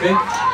给。